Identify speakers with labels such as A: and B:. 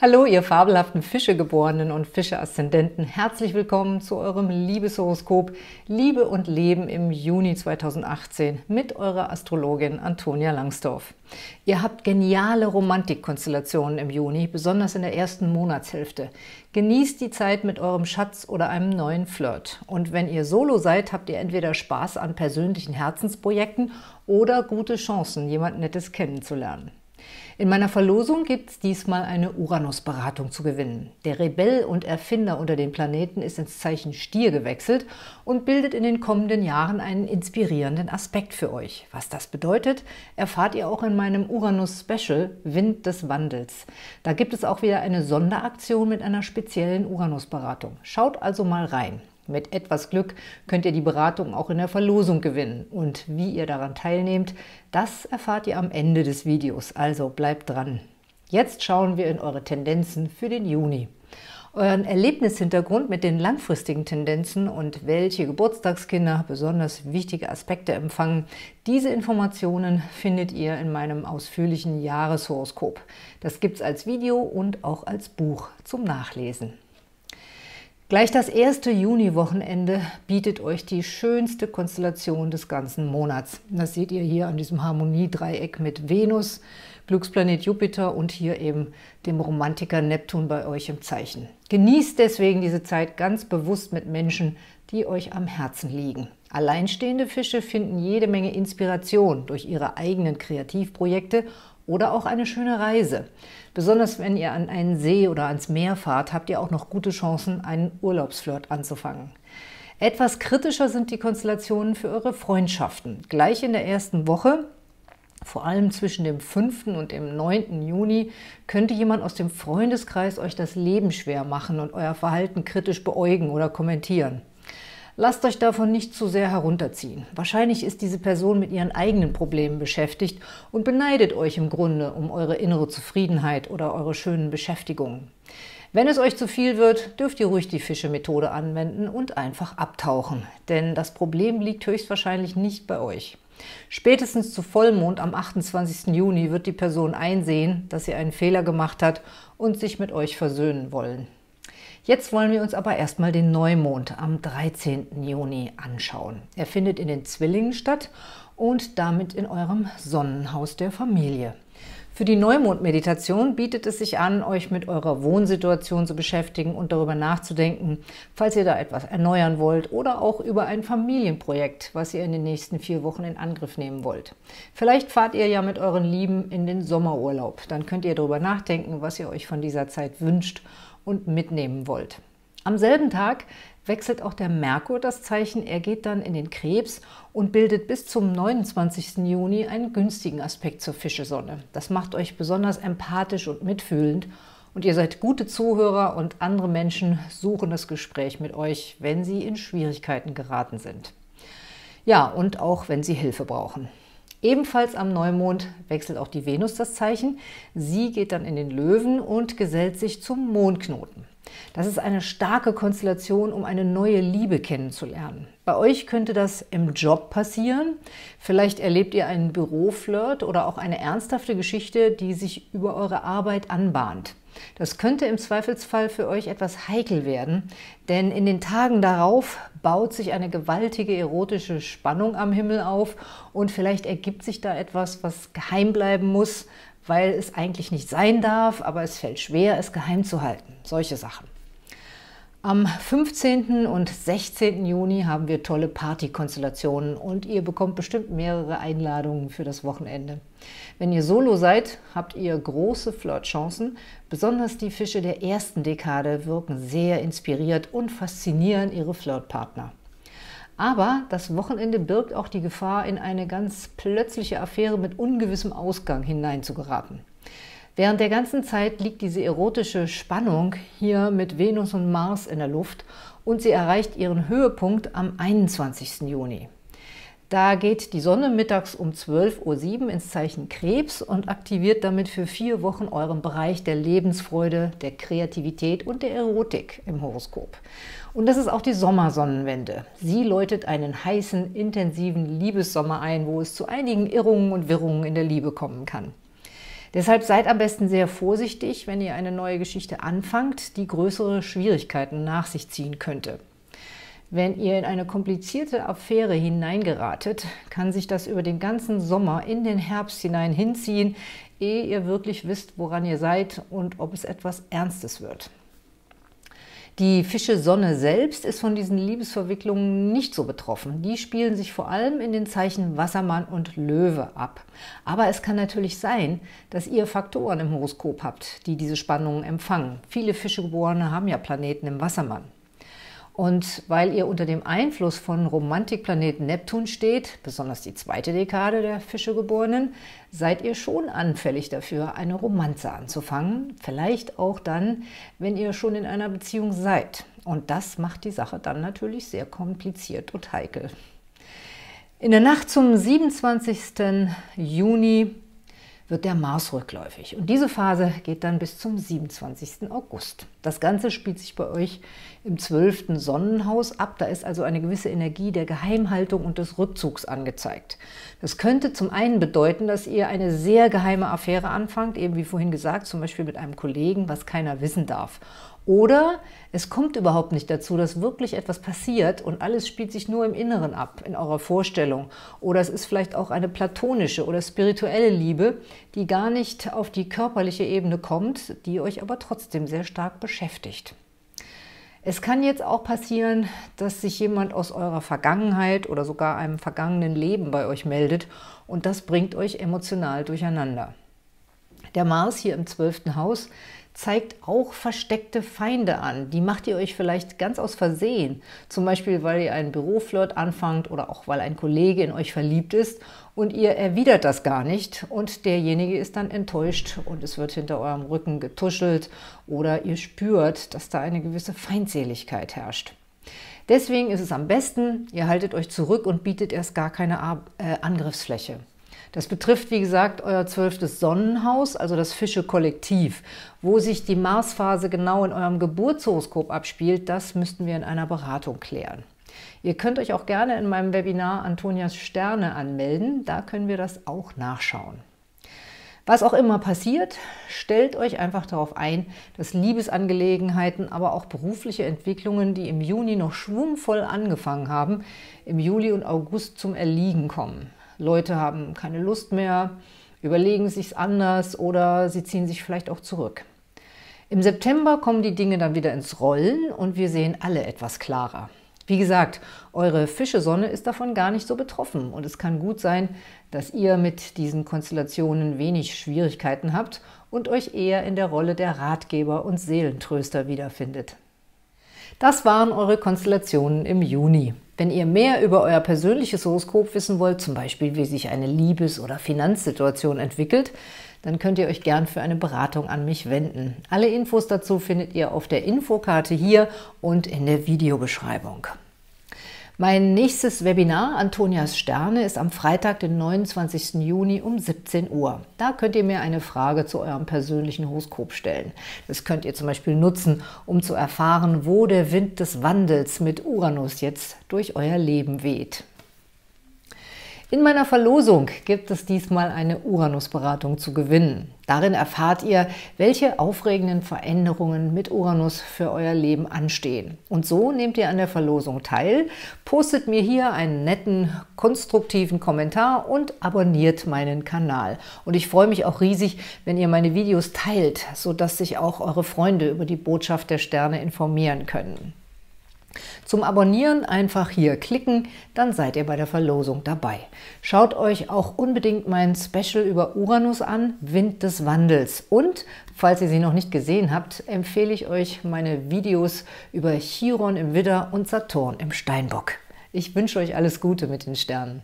A: Hallo, ihr fabelhaften Fischegeborenen und Fische-Aszendenten. Herzlich willkommen zu eurem Liebeshoroskop Liebe und Leben im Juni 2018 mit eurer Astrologin Antonia Langsdorf. Ihr habt geniale Romantikkonstellationen im Juni, besonders in der ersten Monatshälfte. Genießt die Zeit mit eurem Schatz oder einem neuen Flirt. Und wenn ihr Solo seid, habt ihr entweder Spaß an persönlichen Herzensprojekten oder gute Chancen, jemand Nettes kennenzulernen. In meiner Verlosung gibt es diesmal eine Uranus-Beratung zu gewinnen. Der Rebell und Erfinder unter den Planeten ist ins Zeichen Stier gewechselt und bildet in den kommenden Jahren einen inspirierenden Aspekt für euch. Was das bedeutet, erfahrt ihr auch in meinem Uranus-Special Wind des Wandels. Da gibt es auch wieder eine Sonderaktion mit einer speziellen Uranus-Beratung. Schaut also mal rein. Mit etwas Glück könnt ihr die Beratung auch in der Verlosung gewinnen. Und wie ihr daran teilnehmt, das erfahrt ihr am Ende des Videos, also bleibt dran. Jetzt schauen wir in eure Tendenzen für den Juni. Euren Erlebnishintergrund mit den langfristigen Tendenzen und welche Geburtstagskinder besonders wichtige Aspekte empfangen, diese Informationen findet ihr in meinem ausführlichen Jahreshoroskop. Das gibt es als Video und auch als Buch zum Nachlesen. Gleich das erste Juni-Wochenende bietet euch die schönste Konstellation des ganzen Monats. Das seht ihr hier an diesem Harmoniedreieck mit Venus, Glücksplanet Jupiter und hier eben dem Romantiker Neptun bei euch im Zeichen. Genießt deswegen diese Zeit ganz bewusst mit Menschen, die euch am Herzen liegen. Alleinstehende Fische finden jede Menge Inspiration durch ihre eigenen Kreativprojekte oder auch eine schöne Reise. Besonders wenn ihr an einen See oder ans Meer fahrt, habt ihr auch noch gute Chancen, einen Urlaubsflirt anzufangen. Etwas kritischer sind die Konstellationen für eure Freundschaften. Gleich in der ersten Woche, vor allem zwischen dem 5. und dem 9. Juni, könnte jemand aus dem Freundeskreis euch das Leben schwer machen und euer Verhalten kritisch beäugen oder kommentieren. Lasst euch davon nicht zu sehr herunterziehen. Wahrscheinlich ist diese Person mit ihren eigenen Problemen beschäftigt und beneidet euch im Grunde um eure innere Zufriedenheit oder eure schönen Beschäftigungen. Wenn es euch zu viel wird, dürft ihr ruhig die Fische-Methode anwenden und einfach abtauchen. Denn das Problem liegt höchstwahrscheinlich nicht bei euch. Spätestens zu Vollmond am 28. Juni wird die Person einsehen, dass sie einen Fehler gemacht hat und sich mit euch versöhnen wollen. Jetzt wollen wir uns aber erstmal den Neumond am 13. Juni anschauen. Er findet in den Zwillingen statt und damit in eurem Sonnenhaus der Familie. Für die Neumond-Meditation bietet es sich an, euch mit eurer Wohnsituation zu beschäftigen und darüber nachzudenken, falls ihr da etwas erneuern wollt oder auch über ein Familienprojekt, was ihr in den nächsten vier Wochen in Angriff nehmen wollt. Vielleicht fahrt ihr ja mit euren Lieben in den Sommerurlaub. Dann könnt ihr darüber nachdenken, was ihr euch von dieser Zeit wünscht und mitnehmen wollt. Am selben Tag wechselt auch der Merkur das Zeichen. Er geht dann in den Krebs und bildet bis zum 29. Juni einen günstigen Aspekt zur Fischesonne. Das macht euch besonders empathisch und mitfühlend und ihr seid gute Zuhörer und andere Menschen suchen das Gespräch mit euch, wenn sie in Schwierigkeiten geraten sind. Ja, und auch wenn sie Hilfe brauchen. Ebenfalls am Neumond wechselt auch die Venus das Zeichen. Sie geht dann in den Löwen und gesellt sich zum Mondknoten. Das ist eine starke Konstellation, um eine neue Liebe kennenzulernen. Bei euch könnte das im Job passieren. Vielleicht erlebt ihr einen Büroflirt oder auch eine ernsthafte Geschichte, die sich über eure Arbeit anbahnt. Das könnte im Zweifelsfall für euch etwas heikel werden, denn in den Tagen darauf baut sich eine gewaltige erotische Spannung am Himmel auf und vielleicht ergibt sich da etwas, was geheim bleiben muss, weil es eigentlich nicht sein darf, aber es fällt schwer, es geheim zu halten. Solche Sachen. Am 15. und 16. Juni haben wir tolle Partykonstellationen und ihr bekommt bestimmt mehrere Einladungen für das Wochenende. Wenn ihr Solo seid, habt ihr große Flirtchancen. Besonders die Fische der ersten Dekade wirken sehr inspiriert und faszinieren ihre Flirtpartner. Aber das Wochenende birgt auch die Gefahr, in eine ganz plötzliche Affäre mit ungewissem Ausgang hineinzugeraten. Während der ganzen Zeit liegt diese erotische Spannung hier mit Venus und Mars in der Luft und sie erreicht ihren Höhepunkt am 21. Juni. Da geht die Sonne mittags um 12.07 Uhr ins Zeichen Krebs und aktiviert damit für vier Wochen euren Bereich der Lebensfreude, der Kreativität und der Erotik im Horoskop. Und das ist auch die Sommersonnenwende. Sie läutet einen heißen, intensiven Liebessommer ein, wo es zu einigen Irrungen und Wirrungen in der Liebe kommen kann. Deshalb seid am besten sehr vorsichtig, wenn ihr eine neue Geschichte anfangt, die größere Schwierigkeiten nach sich ziehen könnte. Wenn ihr in eine komplizierte Affäre hineingeratet, kann sich das über den ganzen Sommer in den Herbst hinein hinziehen, ehe ihr wirklich wisst, woran ihr seid und ob es etwas Ernstes wird. Die Fische Sonne selbst ist von diesen Liebesverwicklungen nicht so betroffen. Die spielen sich vor allem in den Zeichen Wassermann und Löwe ab. Aber es kann natürlich sein, dass ihr Faktoren im Horoskop habt, die diese Spannungen empfangen. Viele Fischegeborene haben ja Planeten im Wassermann. Und weil ihr unter dem Einfluss von Romantikplaneten Neptun steht, besonders die zweite Dekade der Fischegeborenen, seid ihr schon anfällig dafür, eine Romanze anzufangen. Vielleicht auch dann, wenn ihr schon in einer Beziehung seid. Und das macht die Sache dann natürlich sehr kompliziert und heikel. In der Nacht zum 27. Juni wird der Mars rückläufig. Und diese Phase geht dann bis zum 27. August. Das Ganze spielt sich bei euch im 12. Sonnenhaus ab. Da ist also eine gewisse Energie der Geheimhaltung und des Rückzugs angezeigt. Das könnte zum einen bedeuten, dass ihr eine sehr geheime Affäre anfangt, eben wie vorhin gesagt, zum Beispiel mit einem Kollegen, was keiner wissen darf. Oder es kommt überhaupt nicht dazu, dass wirklich etwas passiert und alles spielt sich nur im Inneren ab, in eurer Vorstellung. Oder es ist vielleicht auch eine platonische oder spirituelle Liebe, die gar nicht auf die körperliche Ebene kommt, die euch aber trotzdem sehr stark beschäftigt. Es kann jetzt auch passieren, dass sich jemand aus eurer Vergangenheit oder sogar einem vergangenen Leben bei euch meldet und das bringt euch emotional durcheinander. Der Mars hier im zwölften Haus zeigt auch versteckte Feinde an. Die macht ihr euch vielleicht ganz aus Versehen. Zum Beispiel, weil ihr einen Büroflirt anfangt oder auch weil ein Kollege in euch verliebt ist und ihr erwidert das gar nicht und derjenige ist dann enttäuscht und es wird hinter eurem Rücken getuschelt oder ihr spürt, dass da eine gewisse Feindseligkeit herrscht. Deswegen ist es am besten, ihr haltet euch zurück und bietet erst gar keine äh, Angriffsfläche. Das betrifft, wie gesagt, euer zwölftes Sonnenhaus, also das Fische-Kollektiv. Wo sich die Marsphase genau in eurem Geburtshoroskop abspielt, das müssten wir in einer Beratung klären. Ihr könnt euch auch gerne in meinem Webinar Antonias Sterne anmelden, da können wir das auch nachschauen. Was auch immer passiert, stellt euch einfach darauf ein, dass Liebesangelegenheiten, aber auch berufliche Entwicklungen, die im Juni noch schwungvoll angefangen haben, im Juli und August zum Erliegen kommen. Leute haben keine Lust mehr, überlegen sich anders oder sie ziehen sich vielleicht auch zurück. Im September kommen die Dinge dann wieder ins Rollen und wir sehen alle etwas klarer. Wie gesagt, eure Fischesonne ist davon gar nicht so betroffen und es kann gut sein, dass ihr mit diesen Konstellationen wenig Schwierigkeiten habt und euch eher in der Rolle der Ratgeber und Seelentröster wiederfindet. Das waren eure Konstellationen im Juni. Wenn ihr mehr über euer persönliches Horoskop wissen wollt, zum Beispiel wie sich eine Liebes- oder Finanzsituation entwickelt, dann könnt ihr euch gern für eine Beratung an mich wenden. Alle Infos dazu findet ihr auf der Infokarte hier und in der Videobeschreibung. Mein nächstes Webinar, Antonias Sterne, ist am Freitag, den 29. Juni um 17 Uhr. Da könnt ihr mir eine Frage zu eurem persönlichen Horoskop stellen. Das könnt ihr zum Beispiel nutzen, um zu erfahren, wo der Wind des Wandels mit Uranus jetzt durch euer Leben weht. In meiner Verlosung gibt es diesmal eine Uranus-Beratung zu gewinnen. Darin erfahrt ihr, welche aufregenden Veränderungen mit Uranus für euer Leben anstehen. Und so nehmt ihr an der Verlosung teil, postet mir hier einen netten, konstruktiven Kommentar und abonniert meinen Kanal. Und ich freue mich auch riesig, wenn ihr meine Videos teilt, sodass sich auch eure Freunde über die Botschaft der Sterne informieren können. Zum Abonnieren einfach hier klicken, dann seid ihr bei der Verlosung dabei. Schaut euch auch unbedingt mein Special über Uranus an, Wind des Wandels. Und, falls ihr sie noch nicht gesehen habt, empfehle ich euch meine Videos über Chiron im Widder und Saturn im Steinbock. Ich wünsche euch alles Gute mit den Sternen.